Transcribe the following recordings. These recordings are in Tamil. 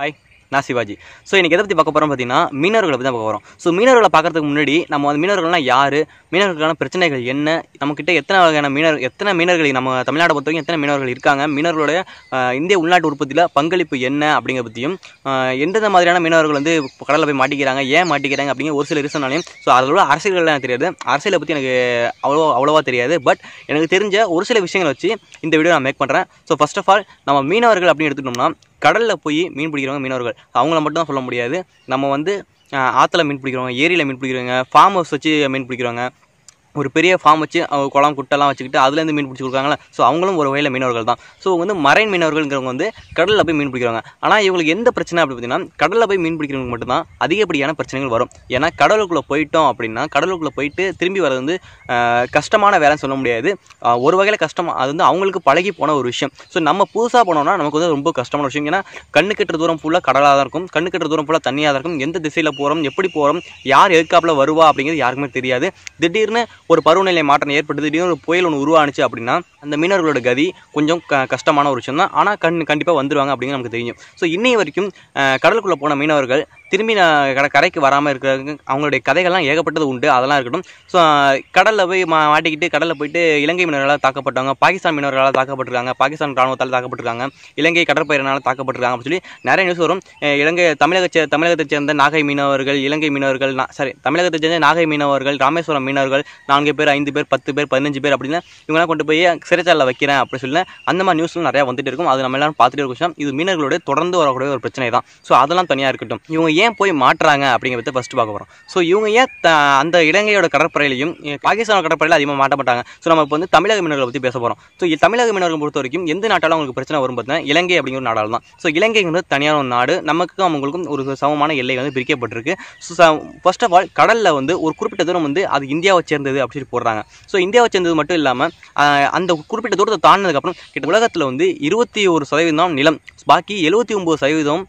ஹாய் நான் சிவாஜி. ஸோ இன்றைக்கி எதை பற்றி பார்க்க போகிறோம் பார்த்தீங்கன்னா மீனவர்களை பற்றி தான் பார்க்க போகிறோம் ஸோ மீனவர்களை பார்க்கறதுக்கு முன்னாடி நம்ம வந்து மீனவர்கள்லாம் யார்? மீனவர்களுக்கான பிரச்சனைகள் என்ன? நம்மக்கிட்ட எத்தனை வகையான மீனர் எத்தனை மீனவர்கள் நம்ம தமிழ்நாட்டை பொறுத்த வரைக்கும் எத்தனை மீனவர்கள் இருக்காங்க? மீனவர்களுடைய இந்திய உள்நாட்டு உற்பத்தியில் பங்களிப்பு என்ன அப்படிங்கிற பற்றியும் எந்தெந்த மாதிரியான மீனவர்கள் வந்து கடலில் போய் மாட்டிக்கிறாங்க ஏன் மாட்டிக்கிறாங்க அப்படிங்கிற ஒரு சில ரீசனாலையும் ஸோ அதோட அரசியல்கள் எனக்கு தெரியாது. அரசியலை பற்றி எனக்கு அவ்வளோ அவ்வளோவா தெரியாது. பட் எனக்கு தெரிஞ்ச ஒரு சில விஷயங்களை வச்சு இந்த வீடியோ நான் மேக் பண்ணுறேன் ஸோ ஃபஸ்ட் ஆஃப் ஆல் நம்ம மீனவர்கள் அப்படின்னு எடுத்துக்கிட்டோம்னா கடலில் போய் மீன் பிடிக்கிறவங்க மீனவர்கள். அவங்கள மட்டும் தான் சொல்ல முடியாது. நம்ம வந்து ஆற்றுல மீன் பிடிக்கிறவங்க ஏரியில் மீன் பிடிக்கிறவங்க ஃபார்ம் ஹவுஸ் வச்சு மீன் பிடிக்கிறவங்க ஒரு பெரிய ஃபார்ம் வச்சு அவங்க குளம் குட்டெல்லாம் வச்சுக்கிட்டு அதுலேருந்து மீன் பிடிச்சி கொடுக்காங்களா ஸோ அவங்களும் ஒரு வகையில் மீனவர்கள் தான். ஸோ வந்து மரைன் மீனவர்கள்ங்கிறவங்க வந்து கடலில் போய் மீன் பிடிக்கிறாங்க ஆனால் இவங்களுக்கு எந்த பிரச்சனை அப்படி பார்த்தீங்கன்னா கடலில் போய் மீன் பிடிக்கிறவங்க மட்டும்தான் அதிகப்படியான பிரச்சனைகள் வரும். ஏன்னா கடலுக்குள்ளே போயிட்டோம் அப்படின்னா கடலுக்குள்ளே போயிட்டு திரும்பி வர்றது வந்து கஷ்டமான வேலைன்னு சொல்ல முடியாது. ஒரு வகையில் கஷ்டம் அது வந்து அவங்களுக்கு பழகி போன ஒரு விஷயம். ஸோ நம்ம புதுசாக போனோம்னா நமக்கு வந்து ரொம்ப கஷ்டமான விஷயம். ஏன்னா கண்ணு கட்டுற தூரம் ஃபுல்லாக கடலாக தான் இருக்கும். கண்ணு கட்டுற தூரம் ஃபுல்லாக தண்ணியாக தான் இருக்கும். எந்த திசையில் போகிறோம் எப்படி போகிறோம் யார் எதுக்காப்பில் வருவா அப்படிங்கிறது யாருக்குமே தெரியாது. திடீர்னு ஒரு பருவநிலை மாற்றம் ஏற்பட்டு திடீர்னு ஒரு புயல் ஒன்று உருவானுச்சு அப்படின்னா அந்த மீனவர்களோட கதி கொஞ்சம் க கஷ்டமான ஒரு விஷயம் தான் ஆனால் கண் கண்டிப்பாக வந்துடுவாங்க அப்படிங்கிறது நமக்கு தெரியும். ஸோ இன்னை வரைக்கும் கடலுக்குள்ளே போன மீனவர்கள் திரும்பி நான் கட கரைக்கு வராமல் இருக்கிறவங்க அவங்களுடைய கதைகள்லாம் ஏகப்பட்டது உண்டு. அதெல்லாம் இருக்கட்டும். ஸோ கடலில் போய் மா மாட்டிக்கிட்டு கடலில் போயிட்டு இலங்கை மீனவர்களால் தாக்கப்பட்டவங்க பாகிஸ்தான் மீனவர்களால் தாக்கப்பட்டிருக்காங்க பாகிஸ்தான் ராணுவத்தால் தாக்கப்பட்டிருக்காங்க இலங்கை கடற்பயிரினால் தாக்கப்பட்டிருக்காங்க அப்படின்னு சொல்லி நிறைய நியூஸ் வரும். இலங்கை தமிழக சே- தமிழகத்தைச் சேர்ந்த நாகை மீனவர்கள் இலங்கை மீனவர்கள் சாரி தமிழகத்தைச் சேர்ந்த நாகை மீனவர்கள் ராமேஸ்வரம் மீனவர்கள் நான்கு பேர் ஐந்து பேர் பத்து பேர் பதினஞ்சு பேர் அப்படின்னு இவங்களாம் கொண்டு போய் சிறைச்சாலில் வைக்கிறேன் அப்படி சொல்லி அந்த மாதிரி நியூஸ்லாம் நிறையா வந்துட்டு இருக்கும். அது நம்ம எல்லாரும் பார்த்துட்டு இருக்க விஷயம் இது மீனவர்களோட தொடர்ந்து வரக்கூடிய ஒரு பிரச்சனை தான் ஸோ அதெல்லாம் தனியாக இருக்கட்டும். இவங்க ஏன் போய் மாட்டுறாங்க அப்படிங்கிறத ஃபஸ்ட்டு பார்க்க போகிறோம் ஸோ இவங்க ஏன் த- அந்த இலங்கையோட கடற்படையிலையும் பாகிஸ்தானோட கடற்படையில் அதிகமாக மாட்ட மாட்டாங்க. ஸோ நம்ம இப்போ வந்து தமிழக மீனவர்களை பற்றி பேச போகிறோம் ஸோ தமிழக மீனவர்கள் பொறுத்த வரைக்கும் எந்த நாட்டாலும் அவங்களுக்கு பிரச்சனை வரும் பார்த்தீங்கன்னா இலங்கை அப்படிங்கிற ஒரு நாடால் தான். ஸோ இலங்கைங்கிறது தனியான ஒரு நாடு. நமக்கும் அவங்களுக்கும் ஒரு சமமான எல்லை வந்து பிரிக்கப்பட்டிருக்கு. ஸோ ஃபர்ஸ்ட் ஆஃப் ஆல் கடலில் வந்து ஒரு குறிப்பிட்ட தூரம் வந்து அது இந்தியாவை சேர்ந்தது அப்படின்னு போடுறாங்க. ஸோ இந்தியாவை சேர்ந்தது மட்டும் இல்லாமல் அந்த குறிப்பிட்ட தூரத்தை தாண்டினதுக்கப்புறம் கிட்ட உலகத்தில் வந்து இருபத்தி ஒரு சதவீதம் நிலம் பாக்கி எழுபத்தி ஒம்பது சதவீதம்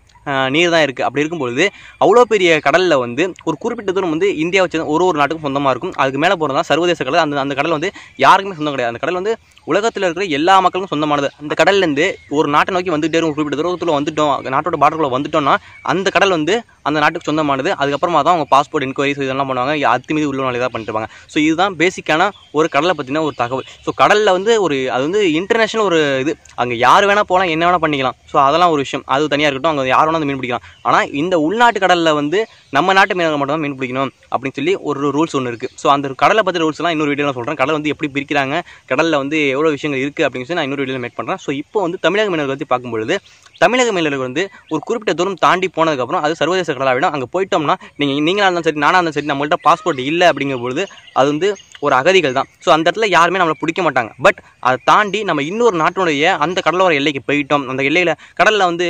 நீர் தான் இருக்குது அப்படி இருக்கும்பொழுது அவ்வளோ பெரிய கடலில் வந்து ஒரு குறிப்பிட்ட தூரம் வந்து இந்தியா வச்சு ஒரு ஒரு நாட்டுக்கும் சொந்தமாக இருக்கும். அதுக்கு மேலே போகிறது தான் சர்வதேச கடல். அந்த அந்த கடல் வந்து யாருக்குமே சொந்தம் கிடையாது. அந்த கடல் வந்து உலகத்தில் இருக்கிற எல்லா மக்களுக்கும் சொந்தமானது. அந்த கடல்லேருந்து ஒரு நாட்டை நோக்கி வந்துகிட்டே இருக்கும். ஒரு குறிப்பிட்ட தூரத்தில் வந்துட்டோம். நாட்டோட பார்டருக்குள்ள வந்துட்டோம்னா அந்த கடல் வந்து அந்த நாட்டுக்கு சொந்தமானது. அதுக்கப்புறமா தான் அவங்க பாஸ்போர்ட் என்கொயரிஸ் இதெல்லாம் பண்ணுவாங்க. அத்துமீது உள்ள நாளே தான் பண்ணிட்டு ஸோ இதுதான் பேசிக்கான ஒரு கடலை பற்றின ஒரு தகவல். ஸோ கடலில் வந்து ஒரு அது வந்து இன்டர்நேஷனல் ஒரு இது. அங்கே யார் வேணால் போகலாம் என்ன வேணால் பண்ணிக்கலாம். ஸோ அதெல்லாம் ஒரு விஷயம். அது தனியாக இருக்கட்டும். அங்கே யார் கொண்டு வந்து மீன் பிடிக்கலாம் ஆனால் இந்த உள்நாட்டு கடலில் வந்து நம்ம நாட்டு மீனவர்கள் மட்டும் தான் மீன் பிடிக்கணும் அப்படின்னு சொல்லி ஒரு ரூல்ஸ் ஒன்று இருக்குது ஸோ அந்த கடலை பற்றி ரூல்ஸ்லாம் இன்னொரு வீடியோவில் சொல்கிறேன் கடல் வந்து எப்படி பிரிக்கிறாங்க கடலில் வந்து எவ்வளோ விஷயங்கள் இருக்குது அப்படின்னு சொல்லி நான் இன்னொரு வீடியோவில் மேக் பண்ணுறேன் ஸோ இப்போ வந்து தமிழக மீனவர்கள் பற்றி பார்க்கும்பொழுது தமிழக மீனவர்கள் வந்து ஒரு குறிப்பிட்ட தூரம் தாண்டி போனதுக்கப்புறம் அது சர்வதேச கடலாகிடும் அங்கே போயிட்டோம்னா நீங்கள் நீங்களாக இருந்தாலும் சரி நானாக இருந்தாலும் சரி நம்மள்ட்ட பாஸ்போர்ட் இல்லை அப்படிங்கும் பொழுது அது வந்து ஒரு அகதிகள் தான். ஸோ அந்த இடத்துல யாருமே நம்மளை பிடிக்க மாட்டாங்க. பட் அதை தாண்டி நம்ம இன்னொரு நாட்டினுடைய அந்த கடலோர எல்லைக்கு போயிட்டோம். அந்த எல்லையில் கடலில் வந்து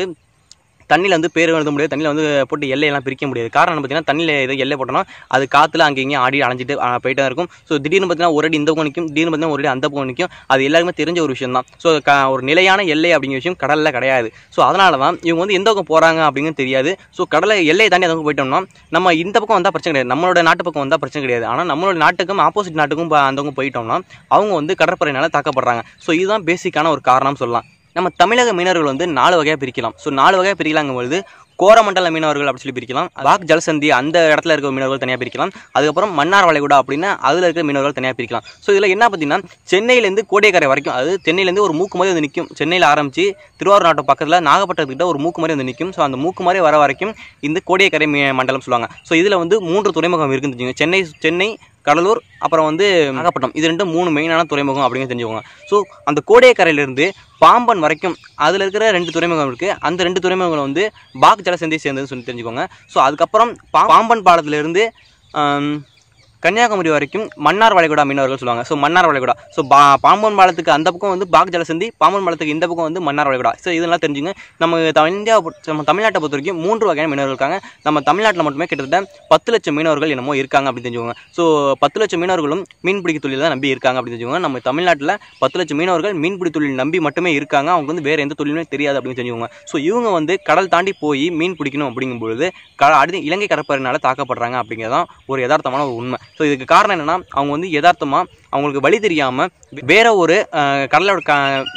தண்ணியில் வந்து பேர் எழுத முடியாது. தண்ணியில் வந்து போட்டு எல்லையெல்லாம் பிரிக்க முடியாது. காரணம் பார்த்தீங்கன்னா தண்ணியில் எதை எல்லை போட்டோம்னா அது காற்றுல அங்கே இங்கேயும் ஆடி அலைஞ்சிட்டு போயிட்டு போயிட்டே தான் இருக்கும். ஸோ திடீர்னு பார்த்தீங்கன்னா ஒரு அடி இந்த பக்கம் நிற்கும் திடீர்னு பார்த்தீங்கன்னா ஒரு அடி அந்த பக்கம் நிற்கும் அது எல்லாருக்குமே தெரிஞ்ச ஒரு விஷயம் தான் ஸோ ஒரு நிலையான எல்லை அப்படிங்கிற விஷயம் கடலில் கிடையாது. ஸோ அதனால தான் இவங்க வந்து எந்த பக்கம் போகிறாங்க அப்படிங்கிறது தெரியாது. ஸோ கடலை எல்லையை தாண்டி அந்த பக்கம் போயிட்டோம்னா நம்ம இந்த பக்கம் வந்தால் பிரச்சனை கிடையாது. நம்மளோட நாட்டு பக்கம் வந்தால் பிரச்சனை கிடையாது. ஆனால் நம்மளோட நாட்டுக்கும் ஆப்போசிட் நாட்டுக்கும் அந்தவங்க அந்த பக்கம் போயிட்டோம்னா அவங்க வந்து கடற்படையினால தாக்கப்படுறாங்க. ஸோ இதுதான் பேசிக்கான ஒரு காரணம் சொல்லலாம். நம்ம தமிழக மீனவர்கள் வந்து நாலு வகையாக பிரிக்கலாம். ஸோ நாலு வகையாக பிரிக்கலாங்கும் பொழுது கோரமண்டல மீனவர்கள் அப்படி சொல்லி பிரிக்கலாம். வாக் ஜலசந்தி அந்த இடத்துல இருக்கிற மீனவர்கள் தனியாக பிரிக்கலாம். அதுக்கப்புறம் மன்னார் வளைகுடா அப்படின்னா அதில் இருக்கிற மீனவர்கள் தனியாக பிரிக்கலாம். ஸோ இதில் என்ன பார்த்தீங்கன்னா சென்னையிலேருந்து கோடியக்கரை வரைக்கும் அது சென்னையிலேருந்து ஒரு மூக்கு மாதிரி வந்து நிற்கும் சென்னையில் ஆரம்பித்து திருவாரூர் நாட்டு பக்கத்தில் நாகப்பட்டினத்துக்கிட்ட ஒரு மூக்கு மாதிரி வந்து நிற்கும் ஸோ அந்த மூக்கு மாதிரி வர வரைக்கும் இந்த கோடியக்கரை மண்டலம் சொல்லுவாங்க. ஸோ இதில் வந்து மூன்று துறைமுகம் இருக்குன்னு சென்னை சென்னை கடலூர் அப்புறம் வந்து நாகப்பட்டினம். இது ரெண்டும் மூணு மெயினான துறைமுகம் அப்படின்னு தெரிஞ்சுக்கோங்க. ஸோ அந்த கோடியக்கரையிலேருந்து பாம்பன் வரைக்கும் அதில் இருக்கிற ரெண்டு துறைமுகம் இருக்குது அந்த ரெண்டு துறைமுகங்களை வந்து பாக் ஜலசந்தி சேர்ந்ததுன்னு சொல்லி தெரிஞ்சுக்கோங்க. ஸோ அதுக்கப்புறம் பாம்பன் பாலத்திலிருந்து கன்னியாகுமரி வரைக்கும் மன்னார் வளைகுடா மீனவர்கள் சொல்லுவாங்க. ஸோ மன்னார் வளைகுடா. ஸோ பா பாம்பன் பாலத்துக்கு அந்த பக்கம் வந்து பாக் ஜலசந்தி பாம்பன் பாலத்துக்கு இந்த பக்கம் வந்து மன்னார் வளைகுடா. ஸோ இதெல்லாம் தெரிஞ்சுங்க. நம்ம இந்தியா நம்ம தமிழ்நாட்டை பொறுத்த வரைக்கும் மூன்று வகையான மீனவர்கள் இருக்காங்க. நம்ம தமிழ்நாட்டில் மட்டுமே கிட்டத்தட்ட பத்து லட்சம் மீனவர்கள் என்னமோ இருக்காங்க அப்படின்னு தெரிஞ்சுக்கோங்க. ஸோ பத்து லட்சம் மீனவர்களும் மீன்பிடி தொழில் தான் நம்பி இருக்காங்க அப்படின்னு தெரிஞ்சுக்கோங்க. நம்ம தமிழ்நாட்டில் பத்து லட்சம் மீனவர்கள் மீன்பிடி தொழில் நம்பி மட்டுமே இருக்காங்க. அவங்க வந்து வேறு எந்த தொழிலுமே தெரியாது அப்படின்னு தெரிஞ்சுக்கோங்க. ஸோ இவங்க வந்து கடல் தாண்டி போய் மீன் பிடிக்கணும் அப்படிங்கும்பொழுது க அடுத்து இலங்கை கடற்படையினால தாக்கப்படுறாங்க அப்படிங்கிறதான் ஒரு யதார்த்தமான ஒரு உண்மை. ஸோ இதுக்கு காரணம் என்னென்னா அவங்க வந்து யதார்த்தமாக அவங்களுக்கு வழி தெரியாமல் வேற ஒரு கடலோட க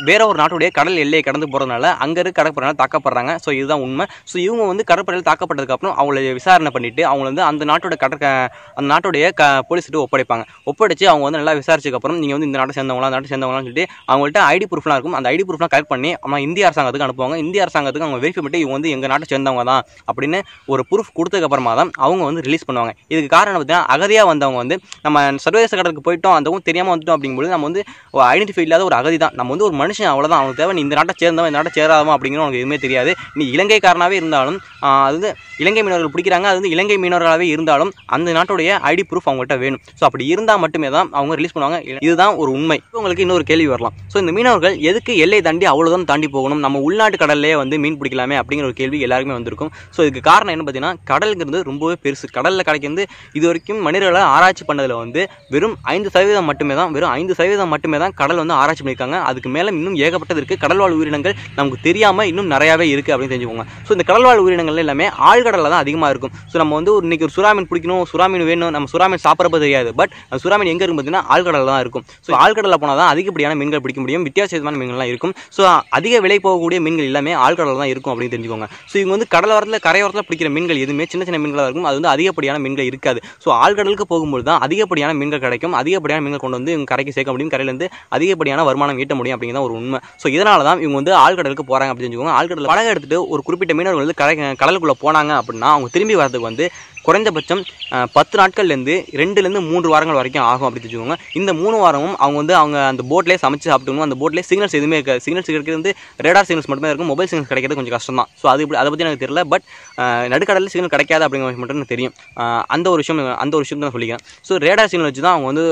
வேற ஒரு நாட்டுடைய கடல் எல்லையை கடந்து போகிறதுனால அங்கே இருக்க கடற்படையால் தாக்கப்படுறாங்க. ஸோ இதுதான் உண்மை. ஸோ இவங்க வந்து கடற்படையில் தாக்கப்பட்டதுக்கப்புறம் அவங்கள விசாரணை பண்ணிட்டு அவங்கள வந்து அந்த நாட்டோட கடற்க அந்த நாட்டுடைய க போலீஸ்கிட்ட ஒப்படைப்பாங்க. ஒப்படைச்சு அவங்க வந்து நல்லா விசாரிச்சதுக்கப்புறம் நீங்கள் வந்து இந்த நாட்டை சேர்ந்தவங்களா அந்த நாட்டை சேர்ந்தவங்களான்னு சொல்லிட்டு அவங்கள்ட்ட ஐடி ப்ரூஃப்லாம் இருக்கும். அந்த ஐடி ப்ரூஃப்லாம் கலெக்ட் பண்ணி நம்ம இந்திய அரசாங்கத்துக்கு அனுப்புவாங்க. இந்திய அரசாங்கத்துக்கு அவங்க வெரிஃபை பண்ணி இவங்க வந்து எங்கள் நாட்டை சேர்ந்தவங்க தான் அப்படின்னு ஒரு ப்ரூஃப் கொடுத்ததுக்கப்புறமா தான் அவங்க வந்து ரிலீஸ் பண்ணுவாங்க. இதுக்கு காரணம் பார்த்தீங்கன்னா அகதியாக வந்தவங்க வந்து நம்ம சர்வதேச கடலுக்கு போயிட்டோம். தெரியாமல் வந்துட்டோம் அப்படிங்கும்போது நம்ம வந்து ஒரு ஐடென்டிஃபை இல்லாத ஒரு அகதி தான். நம்ம வந்து ஒரு மனுஷன் அவ்வளோதான் அவனுக்கு தேவை நீ இந்த நாட்டை சேர்ந்தவன் இந்த நாட்டை சேராதவன் அப்படிங்கிற உனக்கு எதுவுமே தெரியாது. நீ இலங்கைக்காரனாகவே இருந்தாலும் அது வந்து இலங்கை மீனவர்கள் பிடிக்கிறாங்க. அது வந்து இலங்கை மீனவர்களாகவே இருந்தாலும் அந்த நாட்டுடைய ஐடி ப்ரூஃப் அவங்கள்ட்ட வேணும். ஸோ அப்படி இருந்தால் மட்டுமே தான் அவங்க ரிலீஸ் பண்ணுவாங்க. இதுதான் ஒரு உண்மை. உங்களுக்கு இன்னொரு கேள்வி வரலாம். ஸோ இந்த மீனவர்கள் எதுக்கு எல்லை தாண்டி அவ்வளோதான் தாண்டி போகணும்? நம்ம உள்நாட்டு கடல்லே வந்து மீன் பிடிக்கலாமே அப்படிங்கிற ஒரு கேள்வி எல்லாருக்குமே வந்திருக்கும். ஸோ இதுக்கு காரணம் என்ன பார்த்தீங்கன்னா கடலுங்கிறது ரொம்பவே பெருசு. கடலில் கிடைக்கிறது இது வரைக்கும் மனிதர்களை ஆராய்ச்சி பண்ணதில் வந்து வெறும் ஐந்து சதவீதம் மட்டும் தான் வெறும் ஐந்து சதவீதம் மட்டுமே தான் கடல் வந்து ஆராய்ச்சி பண்ணியிருக்காங்க. அதுக்கு மேலே இன்னும் ஏகப்பட்டது இருக்குது கடல்வாழ் உயிரினங்கள் நமக்கு தெரியாமல் இன்னும் நிறையாவே இருக்குது அப்படின்னு தெரிஞ்சுக்கோங்க. ஸோ இந்த கடல்வாழ் உயிரினங்கள் எல்லாமே ஆழ்கடலில் தான் அதிகமாக இருக்கும். ஸோ நம்ம வந்து ஒரு இன்னைக்கு ஒரு சுறாமீன் பிடிக்கணும் சுறாமீன் வேணும் நம்ம சுறாமீன் சாப்பிட்றப்ப தெரியாது. பட் சுறாமீன் எங்கே இருக்கும் பார்த்தீங்கன்னா ஆழ்கடலில் தான் இருக்கும். ஸோ ஆழ்கடலில் போனால் தான் அதிகப்படியான மீன்கள் பிடிக்க முடியும். வித்தியாசமான மீன்கள்லாம் இருக்கும். ஸோ அதிக விலை போகக்கூடிய மீன்கள் எல்லாமே ஆழ்கடலில் தான் இருக்கும் அப்படின்னு தெரிஞ்சுக்கோங்க. ஸோ இவங்க வந்து கடலோரத்தில் கரையோரத்தில் பிடிக்கிற மீன்கள் எதுவுமே சின்ன சின்ன மீன்களாக இருக்கும். அது வந்து அதிகப்படியான மீன்கள் இருக்காது. ஸோ ஆழ்கடலுக்கு போகும்போது தான் அதிகப்படியான மீன்கள் கிடைக்கும். அதிகப்படியான மீன்கள் கொண்டு வந்து இவங்க கரைக்கு சேர்க்க முடியும். கரையிலேருந்து அதிகப்படியான வருமானம் ஈட்ட முடியும் அப்படிங்கிற ஒரு உண்மை. ஸோ இதனால தான் இவங்க வந்து ஆழ்கடலுக்கு போகிறாங்க அப்படின்னு சொல்லுவாங்க ஆழ்கடல் படகு எடுத்துட்டு ஒரு குறிப்பிட்ட மீனவர்கள் வந்து கரை கடலுக்குள்ளே போனாங்க அப்படின்னா அவங்க திரும்பி வரதுக்கு வந்து குறைந்தபட்சம் பத்து நாட்கள்லேருந்து ரெண்டுலேருந்து மூன்று வாரங்கள் வரைக்கும் ஆகும் அப்படின்னு வச்சுக்கோங்க இந்த மூணு வாரமும் அவங்க வந்து அவங்க அந்த போட்லேயே சமைச்சு சாப்பிட்டுக்கணும் அந்த போட்லேயே சிக்னல்ஸ் எதுவுமே இருக்காது. சிக்னல்ஸ் கிடைக்கிறது வந்து ரேடார் சிக்னல்ஸ் மட்டுமே இருக்கும். மொபைல் சிக்னல்ஸ் கிடைக்கிறது கொஞ்சம் கஷ்டம் தான் ஸோ அது இப்படி அதை பற்றி எனக்கு தெரியல. பட் நடுக்கடலில் சிக்னல் கிடைக்காது அப்படிங்கிற விஷயம் மட்டும் எனக்கு தெரியும். அந்த ஒரு விஷயம் அந்த ஒரு விஷயம் தான் சொல்லிக்கிறேன். ஸோ ரேடார் சிக்னல் வச்சு தான் அவங்க வந்து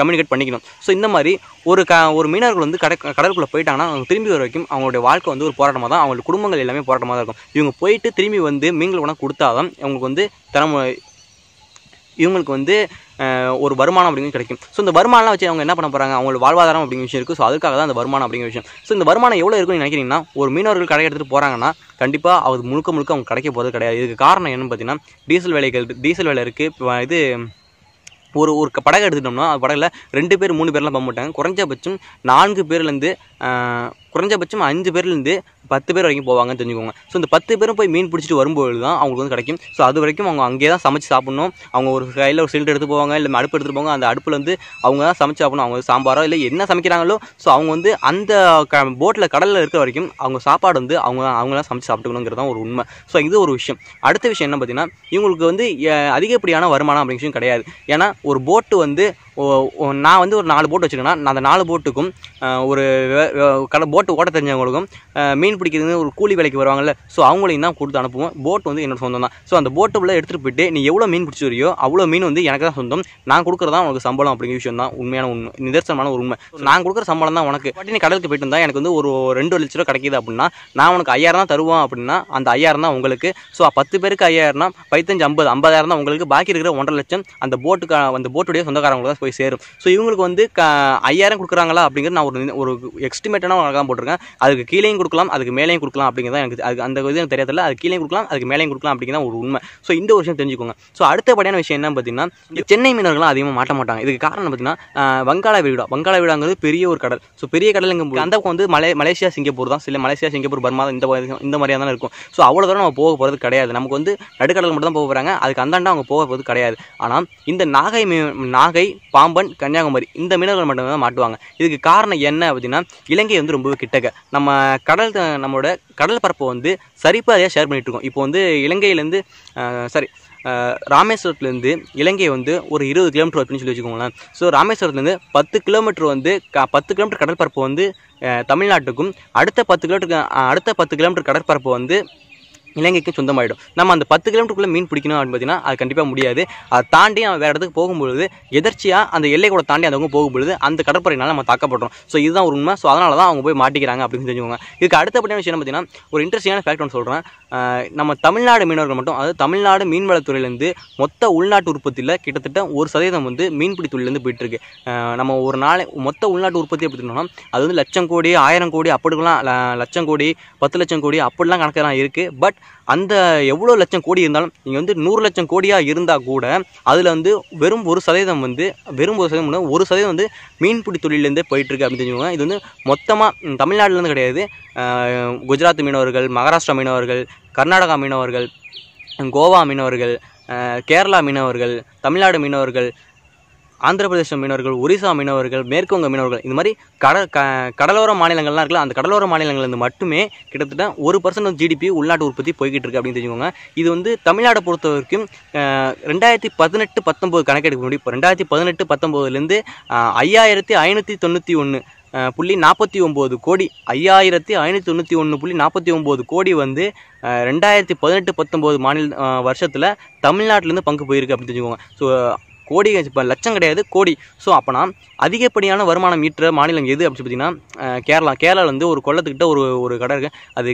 கம்யூனிகேட் பண்ணிக்கணும். ஸோ இந்த மாதிரி ஒரு க ஒரு மீனவர்கள் வந்து கடை கடலுக்குள்ளே போயிட்டாங்கன்னா அவங்க திரும்பி வர வரைக்கும் அவங்களுடைய வாழ்க்கை வந்து ஒரு போராட்டமாக தான் அவங்களோட குடும்பங்கள் எல்லாமே போராட்டமாக தான் இருக்கும். இவங்க போயிட்டு திரும்பி வந்து மீன்கள் உணவு கொடுத்தாதான் அவங்களுக்கு வந்து தரம் இவங்களுக்கு வந்து ஒரு வருமானம் அப்படிங்கிறது கிடைக்கும். ஸோ இந்த வருமானம் வச்சு அவங்க என்ன பண்ண போகிறாங்க அவங்களோட வாழ்வாதாரம் அப்படிங்கிற விஷயம் இருக்குது ஸோ அதுக்காக தான் அந்த வருமானம் அப்படிங்கிற விஷயம். ஸோ இந்த வருமானம் எவ்வளோ இருக்குன்னு நினைக்கிறீங்கன்னா ஒரு மீனவர்கள் கடை எடுத்துகிட்டு போகிறாங்கன்னா கண்டிப்பாக அது முழுக்க முழுக்க அவங்க கிடைக்க போகிறது கிடையாது. இதுக்கு காரணம் என்னன்னு பார்த்தீங்கன்னா டீசல் விலைகள் டீசல் விலை இருக்குது இது ஒரு ஒரு க- படகு எடுத்துட்டோம்னா அந்த படகுல ரெண்டு பேர் மூணு பேர்லாம் போக மாட்டாங்க குறைஞ்சபட்சம் நான்கு பேர்லேருந்து குறைஞ்சபட்சம் அஞ்சு பேர்லேருந்து பத்து பேர் வரைக்கும் போவாங்கன்னு தெரிஞ்சுக்கோங்க. ஸோ இந்த பத்து பேரும் போய் மீன் பிடிச்சிட்டு வரும்போது தான் அவங்களுக்கு வந்து கிடைக்கும். ஸோ அது வரைக்கும் அவங்க அங்கேயே தான் சமைச்சு சாப்பிடணும். அவங்க ஒரு கையில் ஒரு சிலிண்டர் எடுத்து போவாங்க இல்லை அடுப்பு எடுத்துகிட்டு போவாங்க அந்த அடுப்பில் வந்து அவங்க தான் சமைச்சு சாப்பிடணும். அவங்க சாம்பாரோ இல்லை என்ன சமைக்கிறாங்களோ ஸோ அவங்க வந்து அந்த க போட்டில் கடலில் இருக்கிற வரைக்கும் அவங்க சாப்பாடு வந்து அவங்க அவங்க தான் சமைச்சு சாப்பிட்டுக்கணுங்கிறது தான் ஒரு உண்மை. ஸோ இது ஒரு விஷயம். அடுத்த விஷயம் என்ன பார்த்தீங்கன்னா இவங்களுக்கு வந்து அதிகப்படியான வருமானம் அப்படிங்கிற விஷயம் கிடையாது. ஏன்னா ஒரு போட்டு வந்து நான் வந்து ஒரு நாலு போட் வச்சுருக்கேன்னா நான் அந்த நாலு போட்டுக்கும் ஒரு கடை போட்டு ஓட்ட தெரிஞ்சவங்களுக்கும் மீன் பிடிக்கிறது ஒரு கூலி வேலைக்கு வருவாங்கல்ல ஸோ அவங்களையும் தான் கொடுத்து அனுப்புவோம். போட் வந்து என்னோட சொந்தம் தான். ஸோ அந்த போட்டு உள்ள எடுத்துகிட்டு போயிட்டு நீ எவ்வளோ மீன் பிடிச்சி வரியோ அவ்வளோ மீன் வந்து எனக்கு தான் சொந்தம். நான் கொடுக்குறதா உனக்கு சம்பளம் அப்படிங்கிற விஷயம் தான் உண்மையான உண்மை நிதர்சனமான ஒரு உண்மை. நான் கொடுக்குற சம்பளம் தான் உனக்கு. பட் நீ கடலுக்கு போயிட்டு இருந்தால் எனக்கு வந்து ஒரு ரெண்டு லட்ச ரூபா கிடைக்கிது அப்படின்னா நான் உனக்கு ஐயாயிரம் தான் தருவோம் அப்படின்னா அந்த ஐயாயிரம் தான் உங்களுக்கு. ஸோ பத்து பேருக்கு ஐயாயிரம்னா பதித்தஞ்சு ஐம்பது ஐம்பதாயிரம் தான் உங்களுக்கு. பாக்கி இருக்கிற ஒன்றரை லட்சம் அந்த போட்டுக்கு அந்த போட்டுடைய சொந்தக்காரங்களுக்கு தான் போய் சேரும். ஸோ இவங்களுக்கு வந்து க ஐயாயிரம் கொடுக்குறாங்களா அப்படிங்கிறது நான் ஒரு ஒரு எஸ்டிமேட்டான தான் போட்டிருக்கேன். அதுக்கு கீழேயும் கொடுக்கலாம் அதுக்கு மேலேயும் கொடுக்கலாம் அப்படிங்கிறத எனக்கு அது அந்த இது எனக்கு தெரியாதில்ல. அது கீழேயும் கொடுக்கலாம் அதுக்கு மேலேயும் கொடுக்கலாம் அப்படிங்கிறது ஒரு உண்மை. ஸோ இந்த ஒரு விஷயம் தெரிஞ்சுக்கோங்க. ஸோ அடுத்தபடியான விஷயம் என்ன பார்த்தீங்கன்னா சென்னை மீனவர்கள்லாம் அதிகமாக மாட்ட மாட்டாங்க. இதுக்கு காரணம் பார்த்தீங்கன்னா வங்காள வீடா வங்காள வீடாங்கிறது பெரிய ஒரு கடல். ஸோ பெரிய கடலுங்கும் அந்த பக்கம் வந்து மலை மலேசியா சிங்கப்பூர் தான். சில மலேசியா சிங்கப்பூர் பர்மா இந்த மாதிரி- இந்த மாதிரியாக தான் இருக்கும். ஸோ அவ்வளோ தூரம் நம்ம போக போகிறது கிடையாது. நமக்கு வந்து நடுக்கடல் மட்டும் தான் போக போகிறாங்க அதுக்கு அந்தாண்டா அவங்க போக போகிறது கிடையாது. ஆனால் இந்த நாகை நாகை பாம்பன் கன்னியாகுமரி இந்த மீனவர்கள் மட்டும்தான் மாட்டுவாங்க. இதுக்கு காரணம் என்ன அப்படின்னா இலங்கை வந்து ரொம்பவே கிட்டக்க. நம்ம கடல் நம்மளோட கடல் பரப்பை வந்து சரிப்பாதையாக ஷேர் பண்ணிகிட்டு இருக்கோம். இப்போ வந்து இலங்கையிலேருந்து சாரி ராமேஸ்வரத்துலேருந்து இலங்கை வந்து ஒரு இருபது கிலோமீட்டர் அப்படின்னு சொல்லி வச்சுக்கோங்களேன். ஸோ ராமேஸ்வரத்துலேருந்து பத்து கிலோமீட்டர் வந்து க பத்து கிலோமீட்டர் கடற்பரப்பு வந்து தமிழ்நாட்டுக்கும் அடுத்த பத்து கிலோமீட்டருக்கு அடுத்த பத்து கிலோமீட்டர் கடற்பரப்பு வந்து இலங்கைக்கு சொந்தமாயிடும். நம்ம அந்த பத்து கிலோமீட்டருக்குள்ளே மீன் பிடிக்கணும் அப்படின்னு பார்த்தீங்கன்னா அது கண்டிப்பாக முடியாது. அதை தாண்டி நம்ம வேறு இடத்துக்கு போகும்பொழுது எதர்ச்சியாக அந்த எல்லை கூட தாண்டி அந்த போகும்பொழுது அந்த கடற்படையினால் நம்ம தாக்கப்படுறோம் ஸோ இதுதான் ஒரு உண்மை. ஸோ அதனால தான் அவங்க போய் மாட்டிக்கிறாங்க அப்படின்னு தெரிஞ்சுக்கோங்க. இதுக்கு அடுத்தபடியான விஷயம் பார்த்தீங்கன்னா ஒரு இன்ட்ரெஸ்டிங்கான ஃபேக்ட் ஒன்று சொல்கிறேன் நம்ம தமிழ்நாடு மீனவர்கள் மட்டும் அதாவது தமிழ்நாடு மீன்வளத்துறையிலேருந்து மொத்த உள்நாட்டு உற்பத்தியில் கிட்டத்தட்ட ஒரு சதவீதம் வந்து மீன்பிடி தொழிலேருந்து போயிட்டுருக்கு. நம்ம ஒரு நாளை மொத்த உள்நாட்டு உற்பத்தி எடுத்துட்டோம்னா அது வந்து லட்சம் கோடி ஆயிரம் கோடி அப்படிலாம் லட்சம் கோடி பத்து லட்சம் கோடி அப்படிலாம் கணக்கெல்லாம் இருக்குது பட் அந்த எவ்வளோ லட்சம் கோடி இருந்தாலும் நீங்கள் வந்து நூறு லட்சம் கோடியாக இருந்தால் கூட அதில் வந்து வெறும் ஒரு சதவீதம் வந்து வெறும் ஒரு சதவீதம் ஒரு சதவீதம் வந்து மீன்பிடி தொழிலேருந்தே போயிட்டுருக்கு அப்படின்னு தெரிஞ்சுக்கோங்க. இது வந்து மொத்தமாக தமிழ்நாட்டிலேருந்து கிடையாது. குஜராத் மீனவர்கள் மகாராஷ்டிரா மீனவர்கள் கர்நாடகா மீனவர்கள் கோவா மீனவர்கள் கேரளா மீனவர்கள் தமிழ்நாடு மீனவர்கள் ஆந்திர பிரதேச மீனவர்கள் ஒரிசா மீனவர்கள் மேற்குவங்க மீனவர்கள் இந்த மாதிரி கட க கடலோர மாநிலங்கள்லாம் இருக்குல்ல அந்த கடலோர மாநிலங்கள்லேருந்து மட்டுமே கிட்டத்தட்ட ஒரு பர்சன்ட் ஜிடிபி உள்நாட்டு உற்பத்தி போய்கிட்டு இருக்கு அப்படின்னு தெரிஞ்சுக்கோங்க. இது வந்து தமிழ்நாடை பொறுத்த வரைக்கும் ரெண்டாயிரத்தி பதினெட்டு பத்தொம்போது கணக்கெடுக்க முடியும் இப்போ ரெண்டாயிரத்தி பதினெட்டு பத்தொம்போதுலேருந்து ஐயாயிரத்தி ஐநூற்றி தொண்ணூற்றி ஒன்று புள்ளி நாற்பத்தி ஒம்பது கோடி ஐயாயிரத்தி ஐநூற்றி தொண்ணூற்றி ஒன்று புள்ளி நாற்பத்தி ஒம்பது கோடி வந்து ரெண்டாயிரத்தி பதினெட்டு பத்தொம்போது மாநில வருஷத்தில் தமிழ்நாட்டிலேருந்து பங்கு போயிருக்கு அப்படின்னு தெரிஞ்சுக்கோங்க. ஸோ கோடி இப்போ லட்சம் கிடையாது கோடி. ஸோ அப்போனா அதிகப்படியான வருமானம் ஈட்டுற மாநிலம் எது அப்படின்னு சொல்லி பார்த்தீங்கன்னா கேரளா. கேரளாவில் வந்து ஒரு கொள்ளத்துக்கிட்ட ஒரு ஒரு கடை இருக்குது அது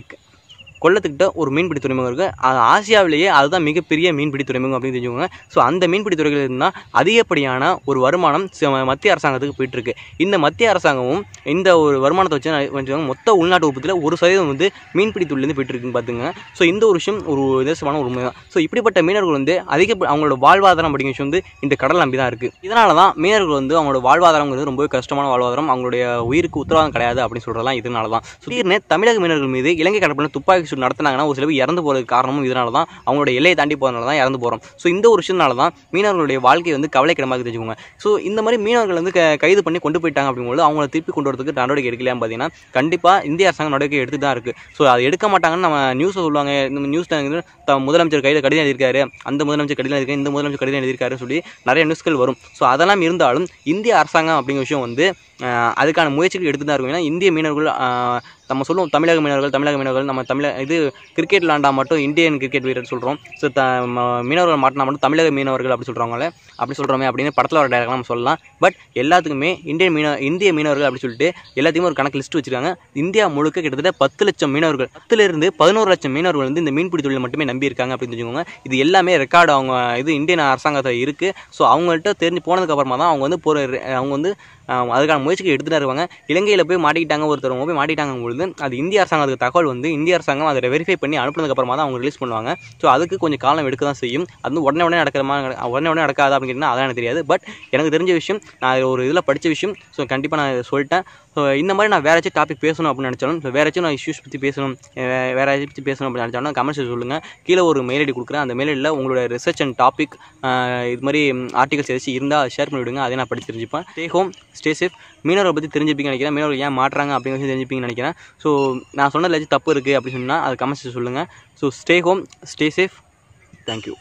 கொள்ளத்துக்கிட்ட ஒரு மீன்பிடி துறைமுகம் இருக்குது அது ஆசியாவிலேயே அதுதான் மிகப்பெரிய மீன்பிடி துறைமுகம் அப்படின்னு தெரிஞ்சுக்கோங்க. ஸோ அந்த மீன்பிடி துறைகள் இருந்தால் அதிகப்படியான ஒரு வருமானம் ச- மத்திய அரசாங்கத்துக்கு போயிட்டுருக்கு. இந்த மத்திய அரசாங்கமும் இந்த ஒரு வருமானத்தை வச்சு வச்சுக்கோங்க, மொத்த உள்நாட்டு உற்பத்தியில் ஒரு சதவீதம் வந்து மீன்பிடி தொழிலேருந்து போயிட்டு இருக்குன்னு பார்த்துங்க ஸோ இந்த ஒரு விஷயம் ஒரு விதமான உண்மை தான் ஸோ இப்படிப்பட்ட மீனவர்கள் வந்து அதிக அவங்களோட வாழ்வாதாரம் அப்படிங்கிற விஷயம் வந்து இந்த கடல் நம்பி தான் இருக்குது இதனால தான் மீனவர்கள் வந்து அவங்களோட வாழ்வாதாரங்கிறது ரொம்பவே கஷ்டமான வாழ்வாதாரம். அவங்களுடைய உயிருக்கு உத்தரவாதம் கிடையாது அப்படின்னு சொல்கிறதெல்லாம் இதனால தான் திடீர்னு தமிழக மீனவர்கள் மீது இலங்கை கடற்படை துப்பாக்கி ஷூட் நடத்தினாங்கன்னா ஒரு சில பேர் இறந்து போகிறதுக்கு காரணமும் இதனால தான் அவங்களோட எல்லையை தாண்டி போகிறதுனால தான் இறந்து போகிறோம் ஸோ இந்த ஒரு விஷயத்தினால தான் மீனவர்களுடைய வாழ்க்கை வந்து கவலைக்கிடமாக தெரிஞ்சுக்கோங்க ஸோ இந்த மாதிரி மீனவர்கள் வந்து கைது பண்ணி கொண்டு போயிட்டாங்க அப்படிங்கும்போது அவங்கள திருப்பி கொண்டு வரதுக்கு நடவடிக்கை எடுக்கலையான்னு பார்த்தீங்கன்னா கண்டிப்பாக இந்திய அரசாங்கம் நடவடிக்கை எடுத்து தான் இருக்குது ஸோ அதை எடுக்க மாட்டாங்கன்னு நம்ம நியூஸை சொல்லுவாங்க. இந்த நியூஸ் முதலமைச்சர் கையில் கடிதம் எழுதியிருக்காரு. அந்த முதலமைச்சர் கடிதம் எழுதியிருக்காரு இந்த முதலமைச்சர் கடிதம் எழுதியிருக்காரு சொல்லி நிறைய நியூஸ்கள் வரும். ஸோ அதெல்லாம் இருந்தாலும் இந்திய அரசாங்கம் அப்படிங்கிற விஷயம் வந்து அதுக்கான முயற்சிகள் எடுத்து தான் இருக்கும். ஏன்னா இந்திய மீனவர்கள் நம்ம சொல்லுவோம் தமிழக மீனவர்கள் தமிழக மீனவர்கள் நம்ம தமிழ இது கிரிக்கெட் விளாண்டா மட்டும் இந்தியன் கிரிக்கெட் வீரர் சொல்கிறோம் ஸோ த மீனவர்கள் மாட்டினா மட்டும் தமிழக மீனவர்கள் அப்படி சொல்கிறாங்களே அப்படி சொல்கிறோமே அப்படின்னு படத்தில் வர டேரக்டாக நம்ம சொல்லலாம். பட் எல்லாத்துக்குமே இந்தியன் மீன இந்திய மீனவர்கள் அப்படி சொல்லிட்டு எல்லாத்தையுமே ஒரு கணக்கு லிஸ்ட் வச்சிருக்காங்க. இந்தியா முழுக்க கிட்டத்தட்ட பத்து லட்சம் மீனவர்கள் பத்துலேருந்து பதினோரு லட்சம் மீனவர்கள் வந்து இந்த மீன்பிடி தொழில் மட்டுமே நம்பி இருக்காங்க அப்படின்னு தெரிஞ்சுக்கோங்க. இது எல்லாமே ரெக்கார்டு அவங்க இது இந்தியன் அரசாங்கத்தில் இருக்குது ஸோ அவங்கள்ட்ட தெரிஞ்சு போனதுக்கப்புறமா தான் அவங்க வந்து போகிற அவங்க வந்து அதுக்கான முயற்சிகள் எடுத்துகிட்டு இருப்பாங்க இலங்கையில் போய் மாட்டிக்கிட்டாங்க ஒருத்தவங்க போய் மாட்டிக்கிட்டாங்க வந்து அது இந்திய அரசாங்கத்துக்கு தகவல் வந்து இந்திய அரசாங்கம் அதை வெரிஃபை பண்ணி அனுப்பினதுக்கப்புறமா தான் அவங்க ரிலீஸ் பண்ணுவாங்க. ஸோ அதுக்கு கொஞ்சம் காலம் எடுக்க தான் செய்யும். அது வந்து உடனே உடனே நடக்கிற மாதிரி உடனே உடனே நடக்காது அப்படின்னு கேட்டிங்கன்னா அதெல்லாம் எனக்கு தெரியாது. பட் எனக்கு தெரிஞ்ச விஷயம் நான் ஒரு இதில் படித்த விஷயம் ஸோ கண்டிப்பாக நான் சொல்லிட்டேன். இந்த மாதிரி நான் வேறு ஏதாச்சும் டாபிக் பேசணும் அப்படின்னு நினச்சாலும் ஸோ வேற ஏதாச்சும் நான் இஷ்யூஸ் பற்றி பேசணும் வேறு ஏதாச்சும் பற்றி பேசணும் அப்படின்னு நினச்சாலும் கமெண்ட்ஸ் சொல்லுங்கள் கீழே ஒரு மெயில் ஐடி கொடுக்குறேன். அந்த மெயில் ஐடியில் உங்களோட ரிசர்ச் அண்ட் டாபிக் இது மாதிரி ஆர்டிகல்ஸ் ஏதாச்சும் இருந்தால் ஷேர் பண்ணி விடுங்க. அதை நான் படித்து தெரிஞ்சுப்பேன். ஸ்டே ஹோம் ஸ்டே சேஃப் மீனவர்களை பற்றி தெரிஞ்சுப்பீங்க நினைக்கிறேன். மீனவர்கள் ஏன் மாட்டுறாங்க அப்படிங்கிற விஷயம் தெரிஞ்சுப்பீங்கன்னு நினைக்கிறேன். ஸோ நான் சொன்னதில் ஏதாச்சும் தப்பு இருக்குது அப்படின்னு சொன்னால் அது கமெண்ட்ஸ் சொல்லுங்கள் so stay home stay safe thank you